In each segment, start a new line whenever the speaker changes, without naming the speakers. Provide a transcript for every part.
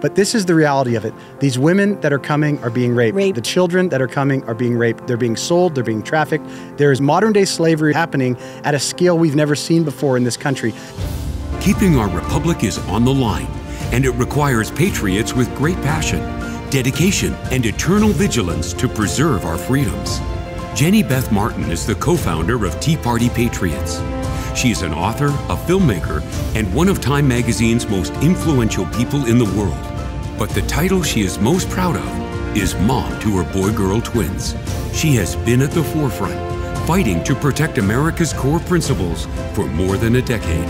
But this is the reality of it. These women that are coming are being raped.
Raped.
The children that are coming are being raped. They're being sold, they're being trafficked. There is modern day slavery happening at a scale we've never seen before in this country.
Keeping our republic is on the line, and it requires patriots with great passion, dedication, and eternal vigilance to preserve our freedoms. Jenny Beth Martin is the co founder of Tea Party Patriots. She is an author, a filmmaker, and one of Time Magazine's most influential people in the world. But the title she is most proud of is mom to her boy girl twins. She has been at the forefront, fighting to protect America's core principles for more than a decade.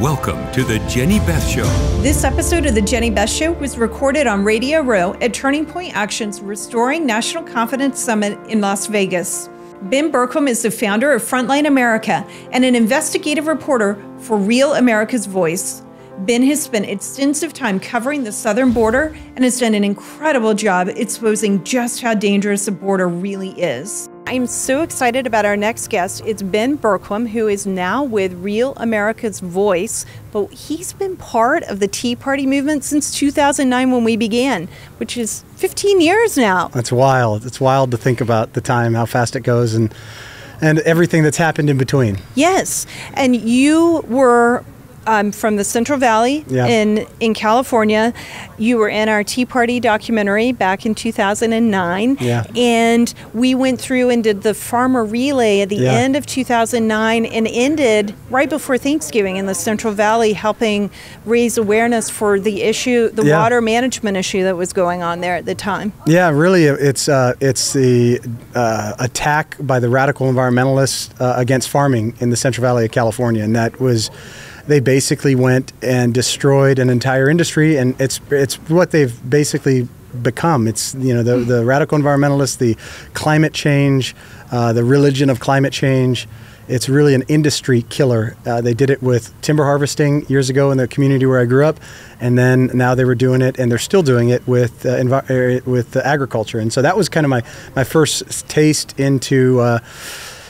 Welcome to the Jenny Beth Show.
This episode of the Jenny Beth Show was recorded on Radio Row at Turning Point Action's Restoring National Confidence Summit in Las Vegas. Ben Bergquam is the founder of Frontline America and an investigative reporter for Real America's Voice. Ben has spent extensive time covering the southern border and has done an incredible job exposing just how dangerous the border really is. I'm so excited about our next guest. It's Ben Bergquam, who is now with Real America's Voice, but he's been part of the Tea Party movement since 2009 when we began, which is 15 years now.
That's wild. It's wild to think about the time, how fast it goes, and and everything that's happened in between.
Yes, and you were um, from the Central Valley
Yeah.
in in California. You were in our Tea Party documentary back in 2009,
Yeah.
and we went through and did the farmer relay at the
Yeah.
end of 2009 and ended right before Thanksgiving in the Central Valley, helping raise awareness for the issue, the water management issue that was going on there at the time.
Yeah, really, it's uh, it's the uh, attack by the radical environmentalists uh, against farming in the Central Valley of California, and that was they basically went and destroyed an entire industry, and it's it's what they've basically become. It's you know the the radical environmentalists, the climate change, uh, the religion of climate change. It's really an industry killer. Uh, they did it with timber harvesting years ago in the community where I grew up, and then now they were doing it, and they're still doing it with uh, envi- er, with uh, agriculture. And so that was kind of my my first taste into.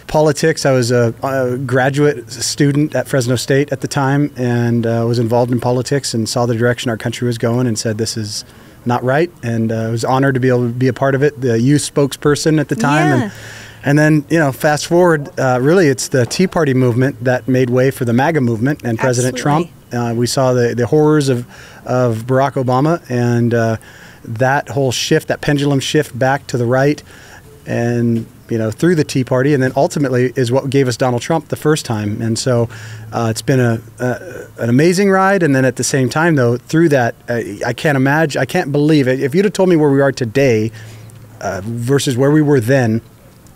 Politics. I was a, a graduate student at Fresno State at the time, and uh, was involved in politics and saw the direction our country was going, and said, "This is not right." And uh, I was honored to be able to be a part of it. The youth spokesperson at the time,
Yeah.
and and then, you know, fast forward, uh, really, it's the Tea Party movement that made way for the MAGA movement and President Trump. Uh, we saw the, the horrors of, of Barack Obama and uh, that whole shift, that pendulum shift back to the right, and you know, through the Tea Party, and then ultimately is what gave us Donald Trump the first time. And so, uh, it's been a, a an amazing ride. And then at the same time, though, through that, uh, I can't imagine, I can't believe it. If you'd have told me where we are today uh, versus where we were then,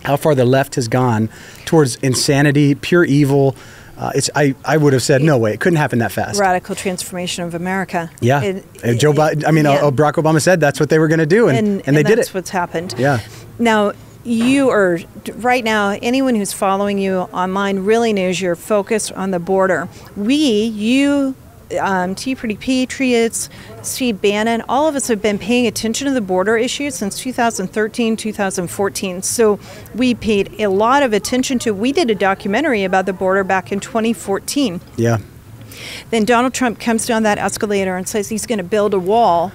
how far the left has gone towards insanity, pure evil. Uh, it's I, I would have said no way it couldn't happen that fast.
Radical transformation of America.
Yeah,
It-
Joe
it-
Biden. I mean,
yeah.
uh, Barack Obama said that's what they were going to do, and,
and,
and, they did
that's
it.
what's happened.
Yeah.
Now, you are right now. Anyone who's following you online really knows you're focused on the border. We, you, um, Tea Party Patriots, Steve Bannon, all of us have been paying attention to the border issue since 2013, 2014. So we paid a lot of attention to. We did a documentary about the border back in 2014.
Yeah.
Then Donald Trump comes down that escalator and says he's going to build a wall,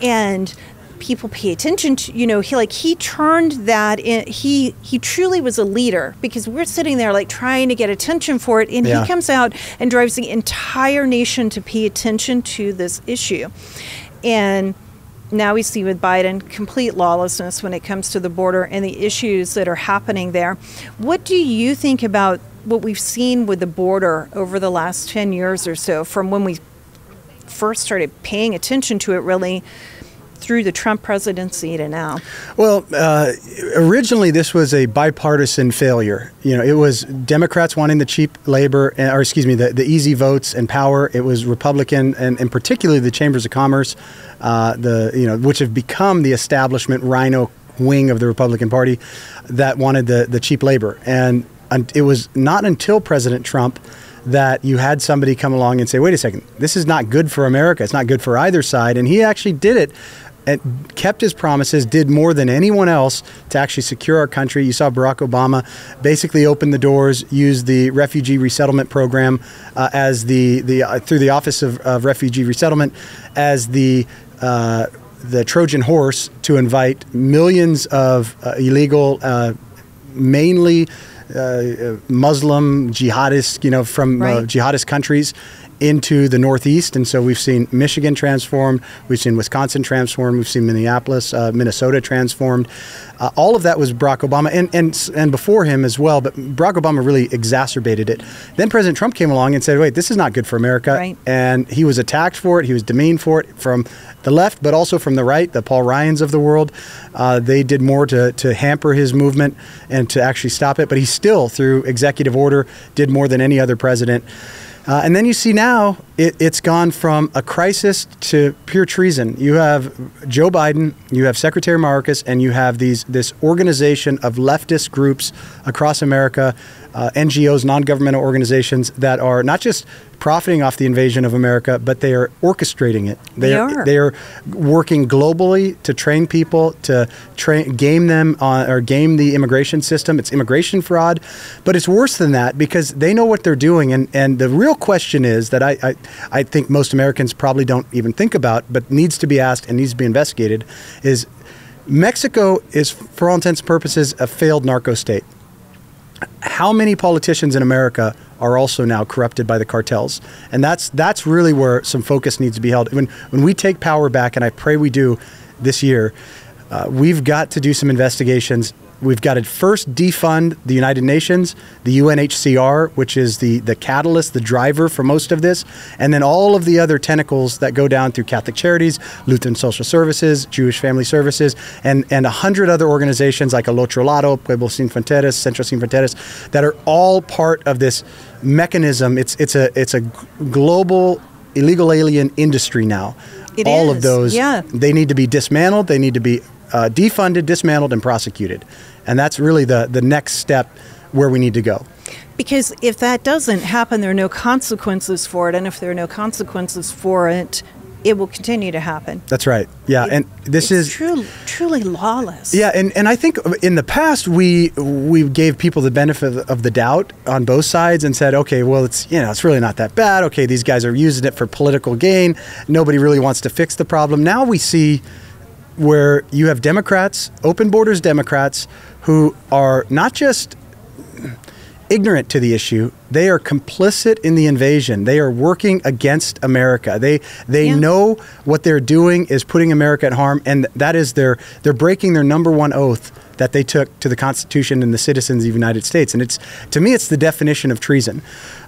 and people pay attention to you know he like he turned that in, he he truly was a leader because we're sitting there like trying to get attention for it and
Yeah.
he comes out and drives the entire nation to pay attention to this issue and now we see with Biden complete lawlessness when it comes to the border and the issues that are happening there. What do you think about what we've seen with the border over the last 10 years or so from when we first started paying attention to it really through the Trump presidency to now?
Well, uh, originally this was a bipartisan failure. You know, it was Democrats wanting the cheap labor, uh, or excuse me, the, the easy votes and power. It was Republican, and, and particularly the chambers of commerce, uh, the you know, which have become the establishment RINO wing of the Republican Party, that wanted the the cheap labor. And, it was not until President Trump that you had somebody come along and say, wait a second, this is not good for America. It's not good for either side. And he actually did it kept his promises, did more than anyone else to actually secure our country. You saw Barack Obama basically open the doors, use the refugee resettlement program uh, as the the uh, through the Office of, of Refugee Resettlement as the uh, the Trojan horse to invite millions of uh, illegal, uh, mainly uh, Muslim jihadists, you know, from uh,
Right.
jihadist countries into the Northeast. And so we've seen Michigan transformed, we've seen Wisconsin transformed, we've seen Minneapolis, uh, Minnesota transformed. Uh, all of that was Barack Obama and, and, and before him as well, but Barack Obama really exacerbated it. Then President Trump came along and said, wait, this is not good for America.
Right.
And he was attacked for it, he was demeaned for it from the left, but also from the right, the Paul Ryans of the world. Uh, they did more to, to hamper his movement and to actually stop it, but he still, through executive order, did more than any other president. Uh, and then you see now it, it's gone from a crisis to pure treason. You have Joe Biden, you have Secretary Mayorkas, and you have these this organization of leftist groups across America, uh, NGOs, non-governmental organizations that are not just profiting off the invasion of America, but they are orchestrating it.
They are.
They are working globally to train people to train game them on or game the immigration system. It's immigration fraud, but it's worse than that because they know what they're doing. And and the real question is that I I, I think most Americans probably don't even think about, but needs to be asked and needs to be investigated, is Mexico is for all intents and purposes a failed narco state how many politicians in America are also now corrupted by the cartels? And that's that's really where some focus needs to be held. When when we take power back, and I pray we do this year, uh, we've got to do some investigations. We've got to first defund the United Nations, the UNHCR, which is the, the catalyst, the driver for most of this, and then all of the other tentacles that go down through Catholic Charities, Lutheran Social Services, Jewish Family Services, and, and a hundred other organizations like El Otro Lado, Pueblo Sin Fronteras, Centro Sin Fronteras, that are all part of this mechanism. It's, it's, a, it's a global illegal alien industry now.
It
all of those,
yeah.
they need to be dismantled. They need to be uh, defunded, dismantled, and prosecuted. And that's really the, the next step where we need to go.
Because if that doesn't happen, there are no consequences for it. And if there are no consequences for it, it will continue to happen.
That's right. Yeah, and this is
truly, truly lawless.
Yeah, and, and I think in the past we we gave people the benefit of the doubt on both sides and said, okay, well it's you know it's really not that bad. Okay, these guys are using it for political gain. Nobody really wants to fix the problem. Now we see where you have Democrats, open borders Democrats, who are not just ignorant to the issue. They are complicit in the invasion. They are working against America. They they
Yeah.
know what they're doing is putting America at harm, and that is their they're breaking their number one oath that they took to the Constitution and the citizens of the United States. And it's to me, it's the definition of treason.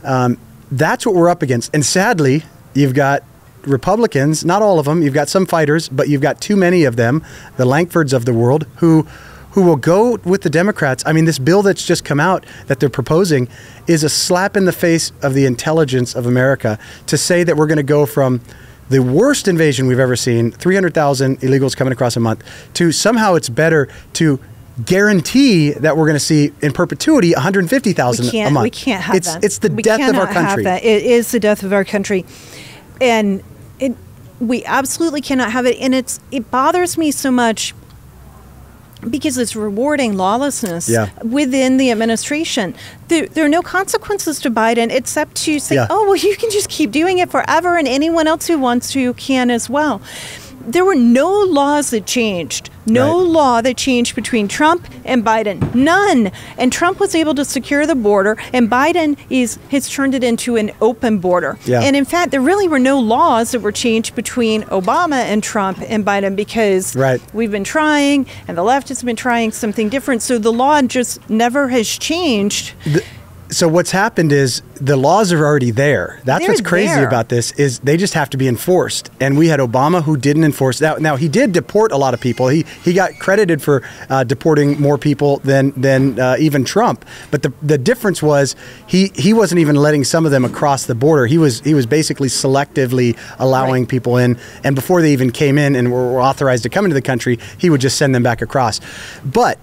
Um, that's what we're up against. And sadly, you've got Republicans, not all of them. You've got some fighters, but you've got too many of them, the Lankfords of the world, who who will go with the Democrats. I mean, this bill that's just come out that they're proposing is a slap in the face of the intelligence of America to say that we're going to go from the worst invasion we've ever seen, 300,000 illegals coming across a month, to somehow it's better to guarantee that we're going to see in perpetuity 150,000
we can't,
a month.
We can't have
it's,
that.
It's the
We
death of our country.
that. It is the death of our country, and we absolutely cannot have it. And it's it bothers me so much because it's rewarding lawlessness
Yeah.
within the administration. There, there are no consequences to Biden except to say,
Yeah.
"Oh, well, you can just keep doing it forever, and anyone else who wants to can as well." There were no laws that changed. No
Right.
law that changed between Trump and Biden. None. And Trump was able to secure the border, and Biden is has turned it into an open border.
Yeah.
And in fact, there really were no laws that were changed between Obama and Trump and Biden because
Right.
we've been trying, and the left has been trying something different. So the law just never has changed.
so what's happened is the laws are already there. That's
They're
what's crazy
there.
about this is they just have to be enforced. And we had Obama who didn't enforce that. Now he did deport a lot of people. He he got credited for uh, deporting more people than than uh, even Trump. But the the difference was he he wasn't even letting some of them across the border. He was he was basically selectively allowing
Right.
people in. And before they even came in and were, were authorized to come into the country, he would just send them back across. But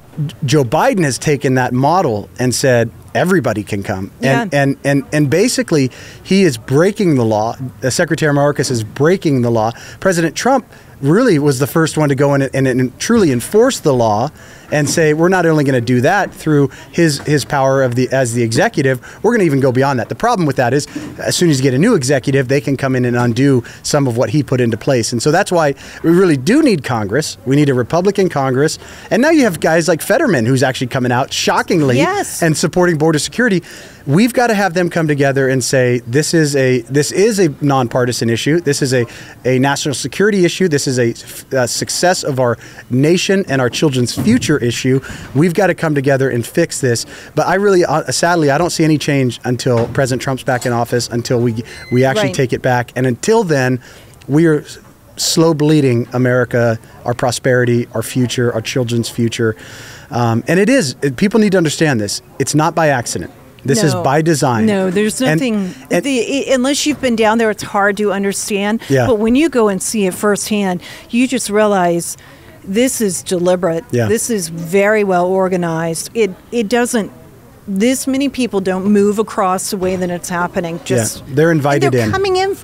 Joe Biden has taken that model and said everybody can come. And
Yeah.
and and basically he is breaking the law. Secretary Mayorkas is breaking the law. President Trump really was the first one to go in and, and, truly enforce the law and say we're not only going to do that through his his power of the as the executive, we're going to even go beyond that. The problem with that is, as soon as you get a new executive, they can come in and undo some of what he put into place, and so that's why we really do need Congress. We need a Republican Congress, and now you have guys like Fetterman who's actually coming out shockingly
Yes.
and supporting border security. We've got to have them come together and say this is a this is a nonpartisan issue. This is a a national security issue. This is a, a success of our nation and our children's future issue. We've got to come together and fix this. But I really, uh, sadly, I don't see any change until President Trump's back in office. Until we we actually
Right.
take it back, and until then, we are slow bleeding America, our prosperity, our future, our children's future. Um, and it is, people need to understand this. It's not by accident. This is by design.
No, there's nothing.
and-
the, unless you've been down there, it's hard to understand.
Yeah.
But when you go and see it firsthand, you just realize this is deliberate.
Yeah.
This is very well organized. It it doesn't. This many people don't move across the way that it's happening. Just
they're invited
and they're
in.
coming in.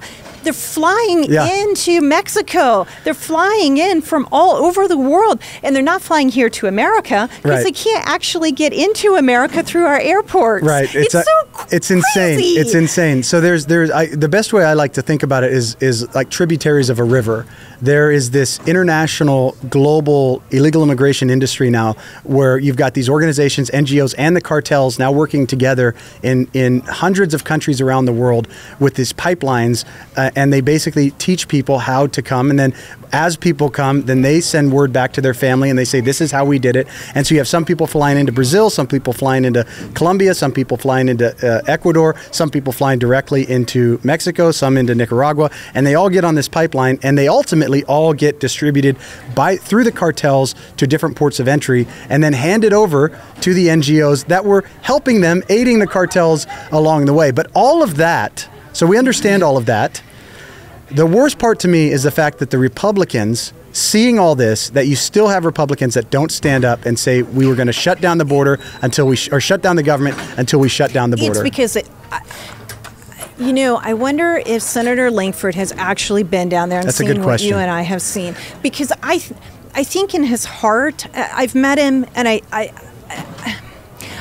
They're flying
Yeah.
into Mexico. They're flying in from all over the world, and they're not flying here to America because
Right.
they can't actually get into America through our airports.
Right.
It's,
a-
so
it's insane.
crazy.
It's insane. So there's there's I, the best way I like to think about it is is like tributaries of a river. There is this international global illegal immigration industry now where you've got these organizations, NGOs and the cartels now working together in in hundreds of countries around the world with these pipelines uh, and they basically teach people how to come and then as people come then they send word back to their family and they say this is how we did it and so you have some people flying into Brazil some people flying into Colombia some people flying into uh, Uh, Ecuador some people flying directly into Mexico some into Nicaragua and they all get on this pipeline and they ultimately all get distributed by through the cartels to different ports of entry and then handed over to the NGOs that were helping them aiding the cartels along the way. But all of that so we understand all of that. The worst part to me is the fact that the Republicans, seeing all this, that you still have Republicans that don't stand up and say we were going to shut down the border until we sh- or shut down the government until we shut down the border.
It's because it. I, you know, I wonder if Senator Lankford has actually been down there and
That's a
seen
good
what you and I have seen. Because I, th- I think in his heart, I've met him, and I, I,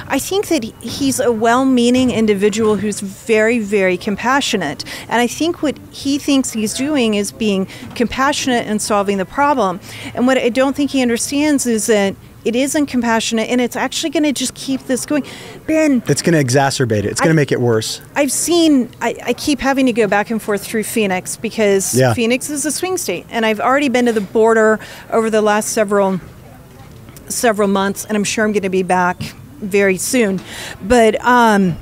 I think that he's a well-meaning individual who's very, very compassionate. And I think what he thinks he's doing is being compassionate and solving the problem. And what I don't think he understands is that it isn't compassionate, and it's actually going to just keep this going. Ben,
it's going to exacerbate it. It's going to make it worse.
I've seen, I, I keep having to go back and forth through Phoenix because
Yeah.
Phoenix is a swing state. And I've already been to the border over the last several several months, and I'm sure I'm going to be back very soon. But um,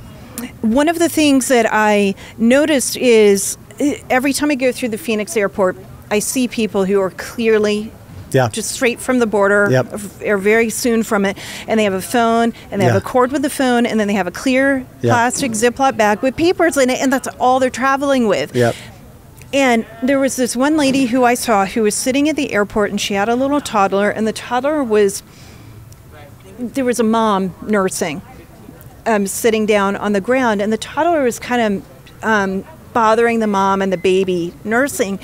one of the things that I noticed is eh, every time I go through the Phoenix airport, I see people who are clearly
Yeah.
just straight from the border
Yep.
or very soon from it and they have a phone and they have a cord with the phone and then they have a clear
Yeah.
plastic ziploc bag with papers in it and that's all they're traveling with
Yep.
and there was this one lady who I saw who was sitting at the airport and she had a little toddler and the toddler was there was a mom nursing um, sitting down on the ground and the toddler was kind of um, bothering the mom and the baby nursing.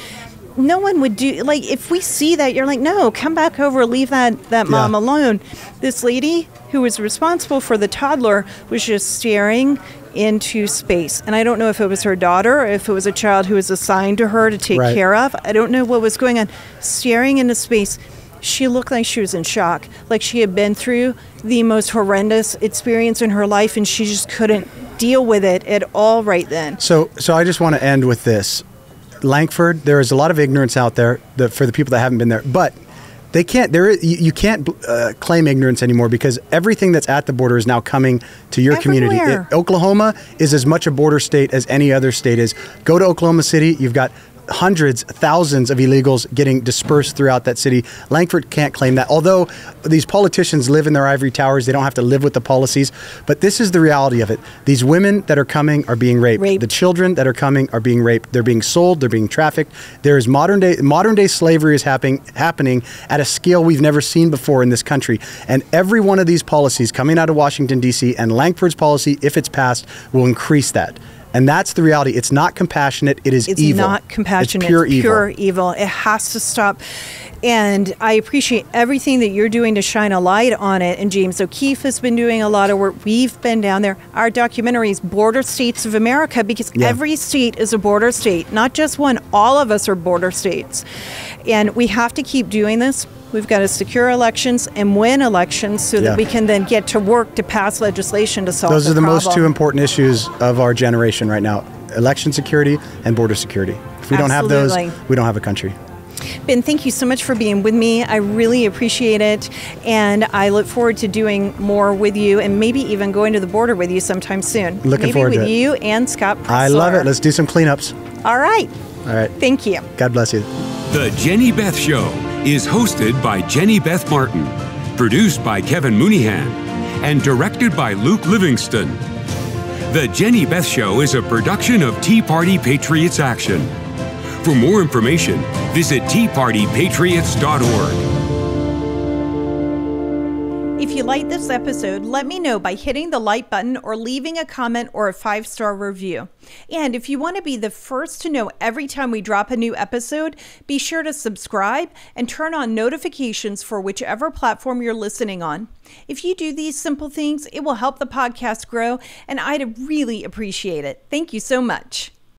No one would do like if we see that you're like no come back over leave that that mom
Yeah.
alone. This lady who was responsible for the toddler was just staring into space and i don't know if it was her daughter or if it was a child who was assigned to her to take
Right.
care of. I don't know what was going on. Staring into space she looked like she was in shock like she had been through the most horrendous experience in her life and she just couldn't deal with it at all right then
So, so I just want to end with this. Lankford, there is a lot of ignorance out there the, for the people that haven't been there, but they can't. there you, you can't uh, claim ignorance anymore because everything that's at the border is now coming to your community. It- Oklahoma is as much a border state as any other state is. Go to Oklahoma City, you've got hundreds, thousands of illegals getting dispersed throughout that city. Lankford can't claim that. Although these politicians live in their ivory towers, they don't have to live with the policies. But this is the reality of it. These women that are coming are being raped.
Raped.
The children that are coming are being raped. They're being sold. They're being trafficked. There is modern day modern day slavery is happening happening at a scale we've never seen before in this country. And every one of these policies coming out of Washington D.C. and Lankford's policy, if it's passed, will increase that. And that's the reality. It's not compassionate. It is
it's
evil.
It's not compassionate.
It's pure
it's
evil.
evil. It has to stop. And I appreciate everything that you're doing to shine a light on it. And James O'Keefe has been doing a lot of work. We've been down there. Our documentary is Border States of America because
Yeah.
every state is a border state, not just one. All of us are border states. And we have to keep doing this. We've got to secure elections and win elections so
Yeah.
that we can then get to work to pass legislation to solve
Those
the
are the most two important issues of our generation right now election security and border security. If we don't have those, we don't have a country.
Ben, thank you so much for being with me. I really appreciate it. And I look forward to doing more with you and maybe even going to the border with you sometime soon.
Looking
maybe
forward
with
to it.
you and Scott
I love it. Let's do some cleanups.
All right.
All right.
Thank you.
God bless you.
The Jenny Beth Show is hosted by Jenny Beth Martin, produced by Kevin Mooneyhan, and directed by Luke Livingston. The Jenny Beth Show is a production of Tea Party Patriots Action. For more information, visit teapartypatriots.org.
If you like this episode, let me know by hitting the like button or leaving a comment or a five star review. And if you want to be the first to know every time we drop a new episode, be sure to subscribe and turn on notifications for whichever platform you're listening on. If you do these simple things, it will help the podcast grow, and I'd really appreciate it. Thank you so much.